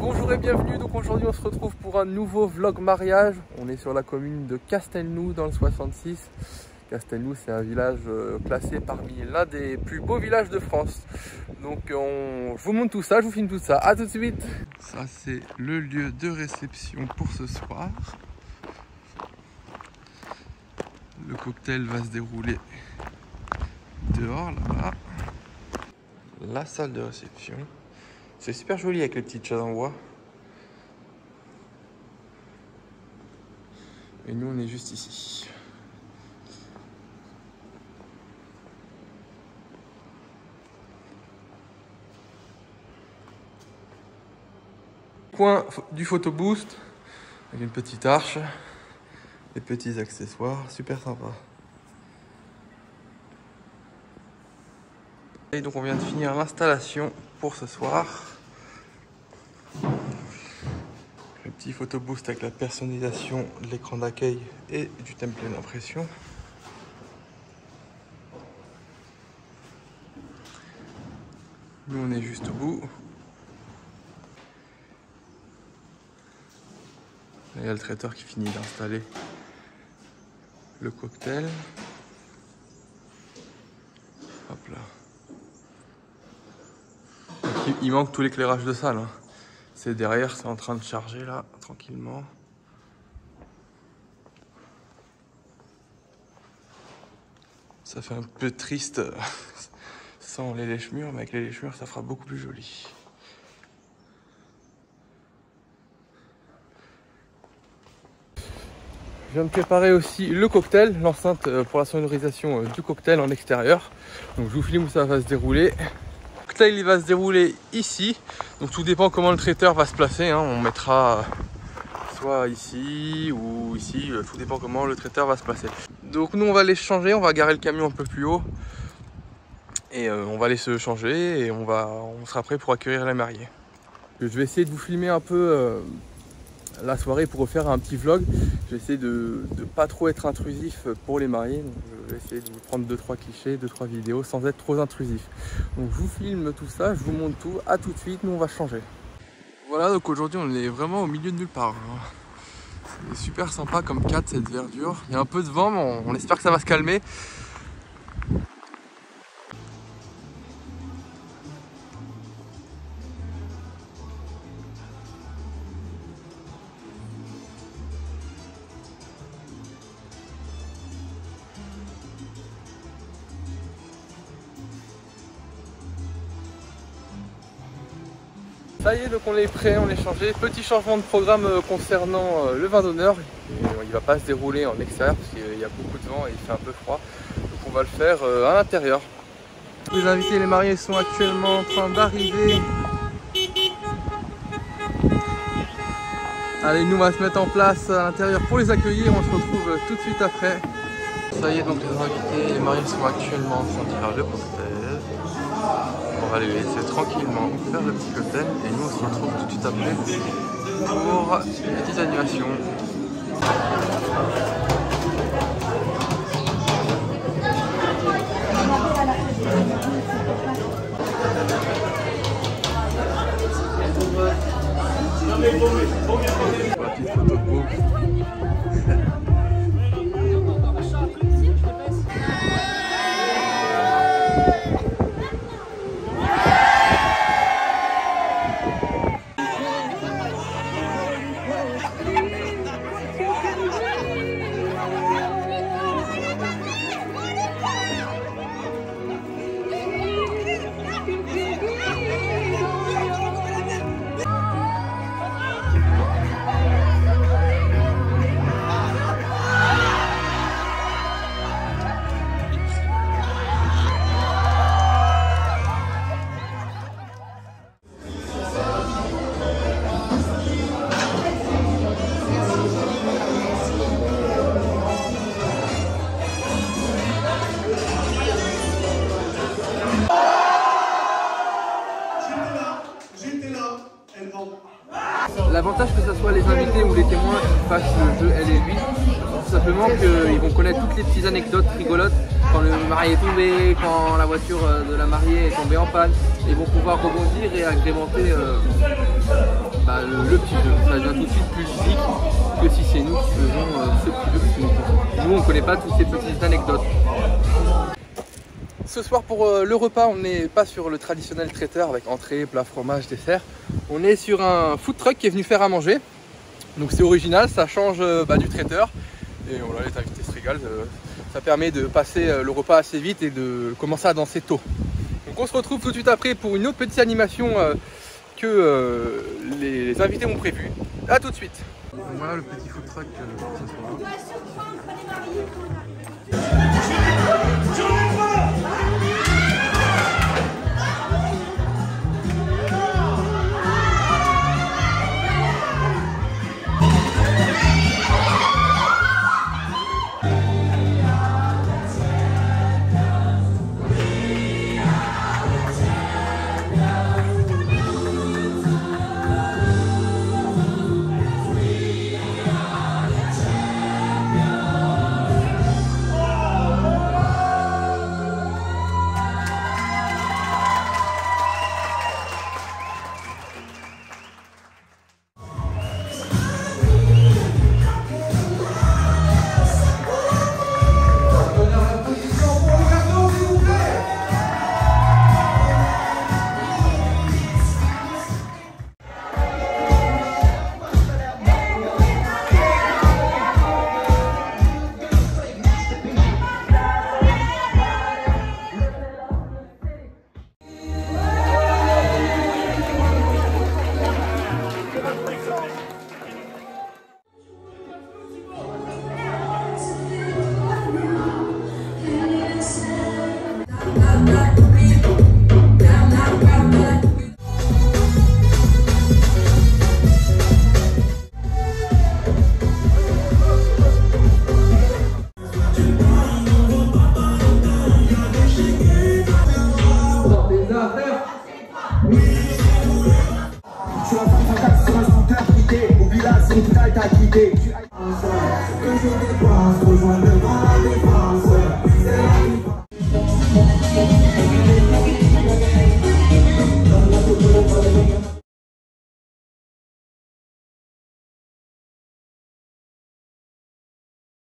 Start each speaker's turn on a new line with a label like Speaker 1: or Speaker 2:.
Speaker 1: Bonjour et bienvenue, donc aujourd'hui on se retrouve pour un nouveau vlog mariage. On est sur la commune de Castelnou dans le 66. Castelnou c'est un village euh, classé parmi l'un des plus beaux villages de France. Donc on... je vous montre tout ça, je vous filme tout ça. A tout de suite Ça c'est le lieu de réception pour ce soir. Le cocktail va se dérouler dehors là-bas. La salle de réception. C'est super joli avec les petites chaises en bois. Et nous, on est juste ici. Coin du photo boost avec une petite arche, des petits accessoires, super sympa. Et donc on vient de finir l'installation pour ce soir. Le petit photo boost avec la personnalisation de l'écran d'accueil et du template d'impression. Nous on est juste au bout. Il y a le traiteur qui finit d'installer le cocktail. Hop là il manque tout l'éclairage de salle. Hein. C'est derrière, c'est en train de charger là, tranquillement. Ça fait un peu triste sans les lèche-murs, mais avec les lèche-murs, ça fera beaucoup plus joli. Je viens de préparer aussi le cocktail, l'enceinte euh, pour la sonorisation euh, du cocktail en extérieur. Donc je vous filme où ça va se dérouler il va se dérouler ici. Donc tout dépend comment le traiteur va se placer. Hein. On mettra soit ici ou ici, tout dépend comment le traiteur va se placer. Donc nous on va aller changer, on va garer le camion un peu plus haut. Et euh, on va aller se changer et on, va, on sera prêt pour accueillir les mariés. Je vais essayer de vous filmer un peu euh, la soirée pour refaire un petit vlog. J'essaie de ne pas trop être intrusif pour les mariés. je vais essayer de vous prendre 2-3 clichés, 2-3 vidéos sans être trop intrusif. Donc je vous filme tout ça, je vous montre tout. À tout de suite, nous on va changer. Voilà, donc aujourd'hui on est vraiment au milieu de nulle part. C'est super sympa comme 4 cette verdure. Il y a un peu de vent, mais on espère que ça va se calmer. Ça y est, donc on est prêt, on est changé. Petit changement de programme euh, concernant euh, le vin d'honneur. Euh, il va pas se dérouler en extérieur parce qu'il y a beaucoup de vent et il fait un peu froid. Donc on va le faire à l'intérieur. Les invités et les mariés sont actuellement en train d'arriver. Allez, nous on va se mettre en place à l'intérieur pour les accueillir. On se retrouve tout de suite après. Ça y est, donc les invités et les mariés sont actuellement en train de faire le cocktail va les laisser tranquillement faire le petit cocktail et nous on se retrouve tout de suite après pour une petite animation. La petite photo L'avantage que ce soit les invités ou les témoins qui fassent le jeu elle et lui, tout simplement qu'ils vont connaître toutes les petites anecdotes rigolotes quand le marié est tombé, quand la voiture euh, de la mariée est tombée en panne, ils vont pouvoir rebondir et agrémenter euh, bah, le petit jeu. Ça devient tout de suite plus ludique que si c'est nous qui faisons euh, ce petit jeu. Nous, on ne connaît pas toutes ces petites anecdotes. Ce soir pour euh, le repas, on n'est pas sur le traditionnel traiteur avec entrée, plat, fromage, dessert. On est sur un food truck qui est venu faire à manger. Donc c'est original, ça change euh, bah, du traiteur. Et voilà, les invités se régalent. ça permet de passer le repas assez vite et de commencer à danser tôt. Donc on se retrouve tout de suite après pour une autre petite animation que euh, les, invités ont prévu. A tout de suite. Voilà le petit food truck euh, ce